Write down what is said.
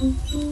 Música